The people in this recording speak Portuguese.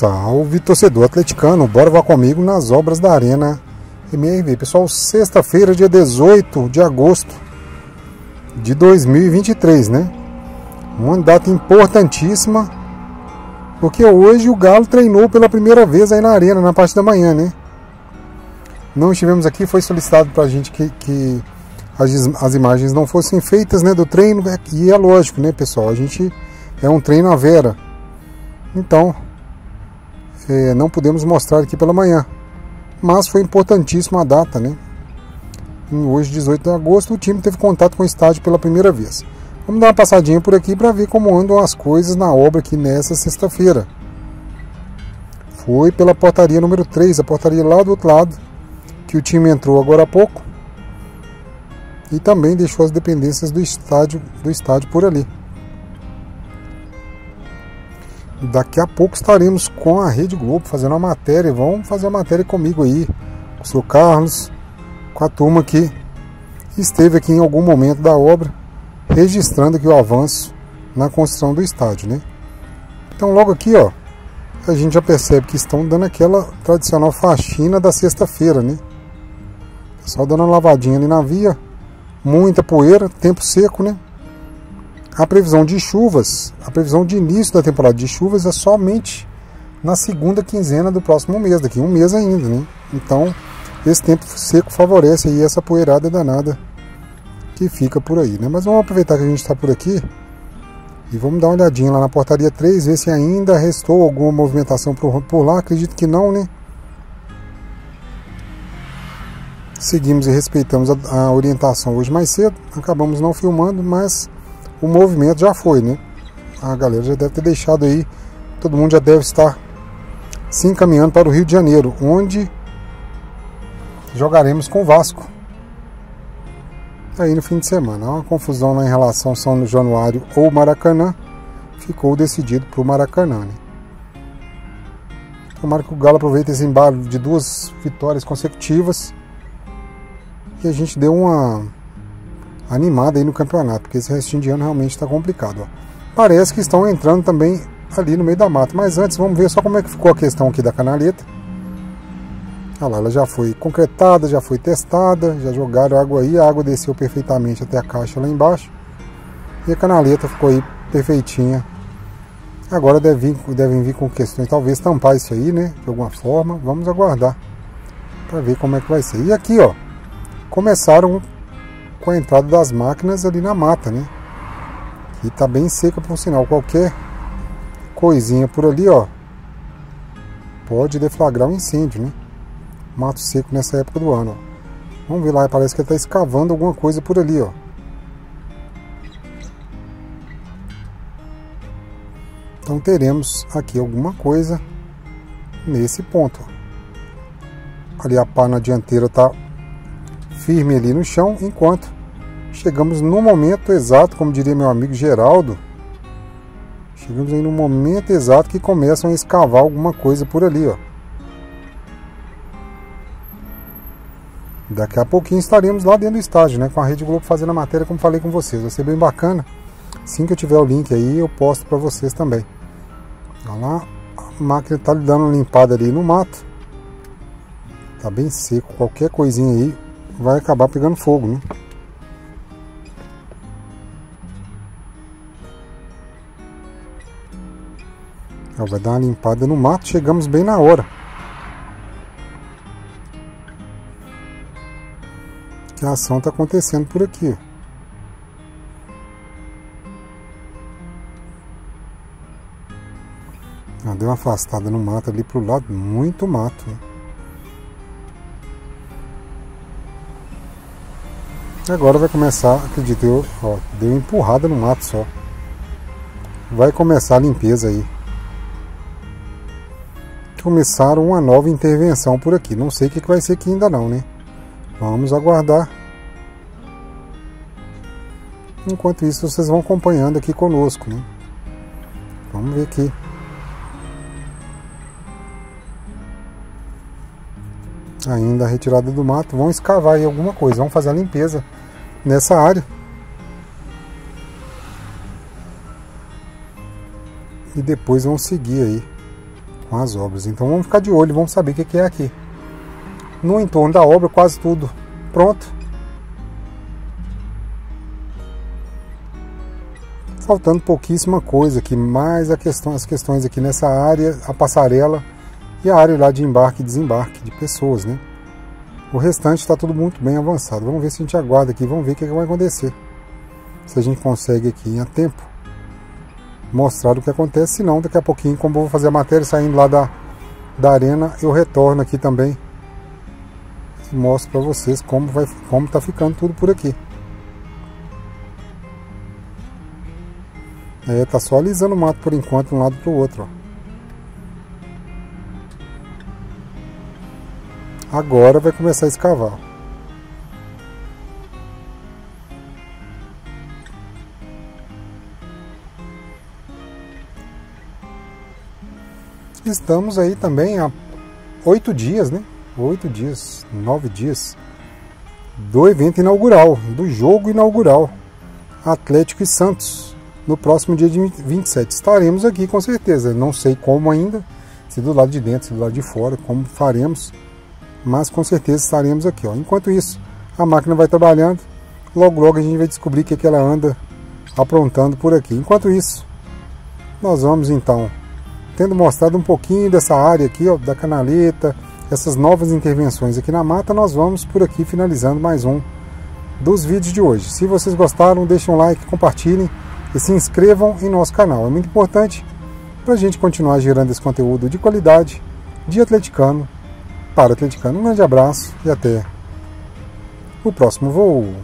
Salve torcedor atleticano, bora vá comigo nas obras da Arena MRV. Pessoal, sexta-feira, dia 18 de agosto de 2023, né? Uma data importantíssima, porque hoje o Galo treinou pela primeira vez aí na Arena, na parte da manhã, né? Não estivemos aqui, foi solicitado pra gente que, que as, as imagens não fossem feitas, né, do treino, e é lógico, né, pessoal? A gente é um treino à vera. Então, é, não pudemos mostrar aqui pela manhã. Mas foi importantíssima a data, né? Hoje, 18 de agosto, o time teve contato com o estádio pela primeira vez. Vamos dar uma passadinha por aqui para ver como andam as coisas na obra aqui nessa sexta-feira. Foi pela portaria número 3, a portaria lá do outro lado, que o time entrou agora há pouco. E também deixou as dependências do estádio, do estádio por ali. Daqui a pouco estaremos com a Rede Globo fazendo a matéria. Vão fazer a matéria comigo aí, com o seu Carlos, com a turma que esteve aqui em algum momento da obra, registrando aqui o avanço na construção do estádio, né? Então logo aqui, ó, a gente já percebe que estão dando aquela tradicional faxina da sexta-feira, né? Só dando uma lavadinha ali na via, muita poeira, tempo seco, né? A previsão de chuvas, a previsão de início da temporada de chuvas é somente na segunda quinzena do próximo mês, daqui um mês ainda, né? Então, esse tempo seco favorece aí essa poeirada danada que fica por aí, né? Mas vamos aproveitar que a gente está por aqui e vamos dar uma olhadinha lá na portaria 3, ver se ainda restou alguma movimentação por lá. Acredito que não, né? Seguimos e respeitamos a, a orientação hoje mais cedo, acabamos não filmando, mas o movimento já foi, né? A galera já deve ter deixado aí, todo mundo já deve estar se encaminhando para o Rio de Janeiro, onde jogaremos com o Vasco. Aí no fim de semana, há uma confusão lá em relação São Januário ou Maracanã, ficou decidido para o Maracanã. Né? Tomara que o Galo aproveite esse embalo de duas vitórias consecutivas e a gente deu uma animada aí no campeonato, porque esse restinho de ano realmente está complicado. Ó. Parece que estão entrando também ali no meio da mata, mas antes vamos ver só como é que ficou a questão aqui da canaleta. Olha lá, ela já foi concretada, já foi testada, já jogaram água aí, a água desceu perfeitamente até a caixa lá embaixo. E a canaleta ficou aí perfeitinha. Agora deve vir, devem vir com questões, talvez tampar isso aí, né? De alguma forma. Vamos aguardar para ver como é que vai ser. E aqui, ó, começaram com a entrada das máquinas ali na mata, né? E tá bem seca por sinal. Qualquer coisinha por ali, ó, pode deflagrar um incêndio, né? Mato seco nessa época do ano, ó. Vamos ver lá, parece que ele tá escavando alguma coisa por ali, ó. Então teremos aqui alguma coisa nesse ponto. Ali a pá na dianteira tá firme ali no chão, enquanto chegamos no momento exato, como diria meu amigo Geraldo, chegamos aí no momento exato que começam a escavar alguma coisa por ali, ó. Daqui a pouquinho estaremos lá dentro do estádio, né, com a Rede Globo fazendo a matéria, como falei com vocês. Vai ser bem bacana. Assim que eu tiver o link aí, eu posto para vocês também. Olha lá, a máquina está dando uma limpada ali no mato. Tá bem seco, qualquer coisinha aí vai acabar pegando fogo, né? vai dar uma limpada no mato, chegamos bem na hora. Que a ação está acontecendo por aqui. Ah, deu uma afastada no mato ali pro lado, muito mato. Agora vai começar, acredito eu, ó, deu empurrada no mato só. Vai começar a limpeza aí. Começaram uma nova intervenção por aqui. Não sei o que vai ser aqui ainda não, né? Vamos aguardar. Enquanto isso, vocês vão acompanhando aqui conosco, né? Vamos ver aqui. Ainda a retirada do mato. Vão escavar aí alguma coisa. Vão fazer a limpeza nessa área. E depois vão seguir aí com as obras. Então vamos ficar de olho, vamos saber o que é aqui. No entorno da obra, quase tudo pronto. Faltando pouquíssima coisa aqui, mais a questão, as questões aqui nessa área, a passarela e a área lá de embarque e desembarque de pessoas, né? O restante está tudo muito bem avançado. Vamos ver se a gente aguarda aqui, vamos ver o que, é que vai acontecer. Se a gente consegue aqui em tempo mostrar o que acontece, se não, daqui a pouquinho, como eu vou fazer a matéria saindo lá da, da arena, eu retorno aqui também e mostro para vocês como vai como tá ficando tudo por aqui. É, tá só alisando o mato por enquanto, de um lado para o outro, ó. Agora vai começar a escavar. Estamos aí também há oito dias, né? Oito dias, nove dias do evento inaugural, do jogo inaugural Atlético e Santos no próximo dia de 27. Estaremos aqui com certeza, não sei como ainda, se do lado de dentro, se do lado de fora, como faremos mas com certeza estaremos aqui. Ó. Enquanto isso, a máquina vai trabalhando, logo logo a gente vai descobrir o que, é que ela anda aprontando por aqui. Enquanto isso, nós vamos então, tendo mostrado um pouquinho dessa área aqui, ó, da canaleta, essas novas intervenções aqui na mata, nós vamos por aqui finalizando mais um dos vídeos de hoje. Se vocês gostaram, deixem um like, compartilhem e se inscrevam em nosso canal. É muito importante para a gente continuar gerando esse conteúdo de qualidade de atleticano para o atleticano. Um grande abraço e até o próximo voo.